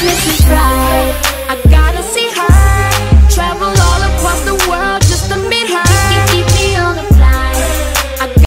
Christmas.